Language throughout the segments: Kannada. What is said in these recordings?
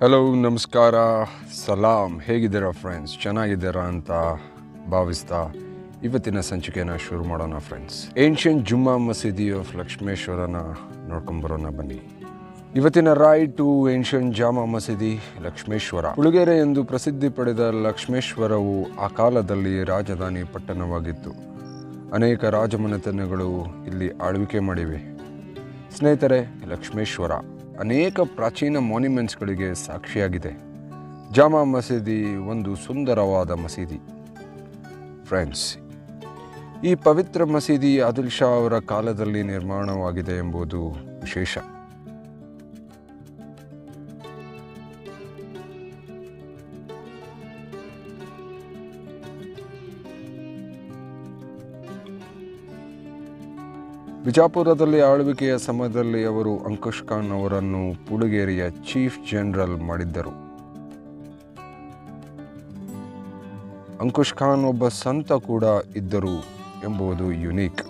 ಹಲೋ ನಮಸ್ಕಾರ, ಸಲಾಂ. ಹೇಗಿದ್ದೀರಾ ಫ್ರೆಂಡ್ಸ್ ಚೆನ್ನಾಗಿದ್ದೀರಾ ಅಂತ ಭಾವಿಸ್ತಾ ಇವತ್ತಿನ ಸಂಚಿಕೆಯನ್ನು ಶುರು ಮಾಡೋಣ ಫ್ರೆಂಡ್ಸ್ ಏನ್ಷಿಯಂಟ್ ಜುಮ್ಮಾ ಮಸೀದಿ ಆಫ್ ಲಕ್ಷ್ಮೇಶ್ವರನ ನೋಡ್ಕೊಂಬರೋಣ ಬನ್ನಿ. ಇವತ್ತಿನ ರಾಯ್ ಟು ಏನ್ಷಿಯಂಟ್ ಜಾಮಾ ಮಸೀದಿ ಲಕ್ಷ್ಮೇಶ್ವರ ಉಳುಗೆರೆ ಎಂದು ಪ್ರಸಿದ್ಧಿ ಪಡೆದ ಲಕ್ಷ್ಮೇಶ್ವರವು ಆ ಕಾಲದಲ್ಲಿ ರಾಜಧಾನಿ ಪಟ್ಟಣವಾಗಿತ್ತು. ಅನೇಕ ರಾಜಮನೆತನಗಳು ಇಲ್ಲಿ ಆಳ್ವಿಕೆ ಮಾಡಿವೆ. ಸ್ನೇಹಿತರೆ, ಲಕ್ಷ್ಮೇಶ್ವರ ಅನೇಕ ಪ್ರಾಚೀನ ಮಾನ್ಯುಮೆಂಟ್ಸ್ಗಳಿಗೆ ಸಾಕ್ಷಿಯಾಗಿದೆ. ಜಾಮಾ ಮಸೀದಿ ಒಂದು ಸುಂದರವಾದ ಮಸೀದಿ. ಫ್ರೆಂಡ್ಸ್, ಈ ಪವಿತ್ರ ಮಸೀದಿ ಆದಿಲ್ ಶಾ ಅವರ ಕಾಲದಲ್ಲಿ ನಿರ್ಮಾಣವಾಗಿದೆ ಎಂಬುದು ವಿಶೇಷ. ಬಿಜಾಪುರದಲ್ಲಿ ಆಳ್ವಿಕೆಯ ಸಮಯದಲ್ಲಿ ಅವರು ಅಂಕುಶ್ ಖಾನ್ ಅವರನ್ನು ಪುಡುಗೇರಿಯ ಚೀಫ್ ಜನರಲ್ ಮಾಡಿದ್ದರು. ಅಂಕುಶ್ ಖಾನ್ ಒಬ್ಬ ಸಂತ ಕೂಡ ಇದ್ದರು ಎಂಬುದು ಯುನೀಕ್.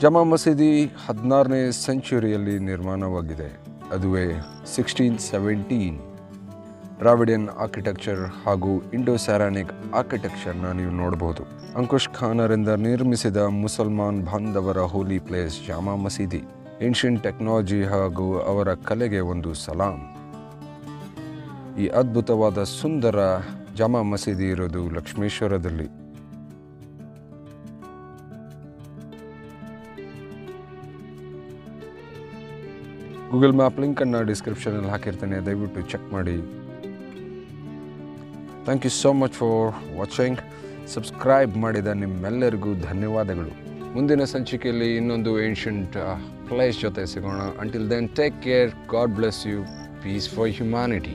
ಜಮಾ ಮಸೀದಿ ಹದಿನಾರನೇ ಸೆಂಚುರಿಯಲ್ಲಿ ನಿರ್ಮಾಣವಾಗಿದೆ. ಅದುವೇ ಸಿಕ್ಸ್ಟೀನ್ ಸೆವೆಂಟೀನ್ ದ್ರಾವಿಡಿಯನ್ ಆರ್ಕಿಟೆಕ್ಚರ್ ಹಾಗೂ ಇಂಡೋ ಸ್ಯಾರಾನಿಕ್ ಆರ್ಕಿಟೆಕ್ಚರ್ನ ನೀವು ನೋಡಬಹುದು ಅಂಕುಶ್ ಖಾನರಿಂದ ನಿರ್ಮಿಸಿದ ಮುಸಲ್ಮಾನ್ ಬಾಂಧವರ ಹೋಲಿ place Jama Masjid Asian technology ಹಾಗೂ ಅವರ ಕಲೆಗೆ ಒಂದು ಸಲಾಂ. ಈ ಅದ್ಭುತವಾದ ಸುಂದರ ಜಾಮಾ ಮಸೀದಿ ಇರೋದು ಲಕ್ಷ್ಮೇಶ್ವರದಲ್ಲಿ. ಗೂಗಲ್ ಮ್ಯಾಪ್ ಲಿಂಕನ್ನು ಡಿಸ್ಕ್ರಿಪ್ಷನಲ್ಲಿ ಹಾಕಿರ್ತೇನೆ, ದಯವಿಟ್ಟು ಚೆಕ್ ಮಾಡಿ. Thank you so much for watching subscribe ಮಾಡಿದ ನಿಮ್ಮೆಲ್ಲರಿಗೂ ಧನ್ಯವಾದಗಳು. ಮುಂದಿನ ಸಂಚಿಕೆಯಲ್ಲಿ ಇನ್ನೊಂದು ಏನ್ಷಂಟ್ ಪ್ಲೇಸ್ ಜೊತೆ ಸಿಗೋಣ. Until then take care God bless you peace for humanity